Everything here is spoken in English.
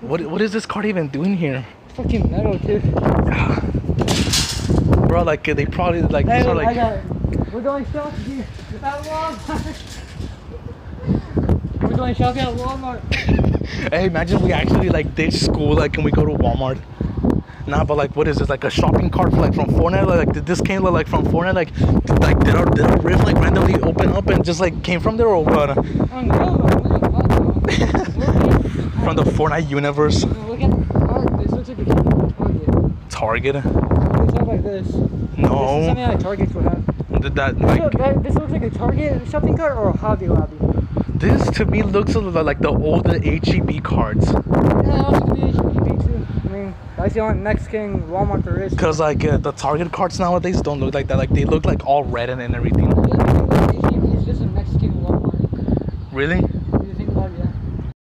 What what is this card even doing here? Fucking metal too. Bro, like they probably like Hey, these are like got. We're going shopping at Walmart. We're going shopping at Walmart. Hey, imagine we actually like ditch school like and we go to Walmart. Nah, but like, what is this? Like a shopping cart for like from Fortnite? Like, did this came like from Fortnite? Like, did, like did our did our rift like randomly open up and just like came from there or what? Oh no, look at From the Fortnite universe, Look at Target. This looks like a Target. Target? It looks like this. This is No, something like Target would have. did that Look, like that- this looks like a Target shopping cart or a Hobby Lobby. this to me looks a little like the older HEB cards. Yeah, also could be HEB too. I mean, that's the only Mexican Walmart there is. Cause like uh, the Target cards nowadays don't look like that. Like they look like all red and, and everything. Yeah, maybe HEB is just a Mexican Walmart. Really?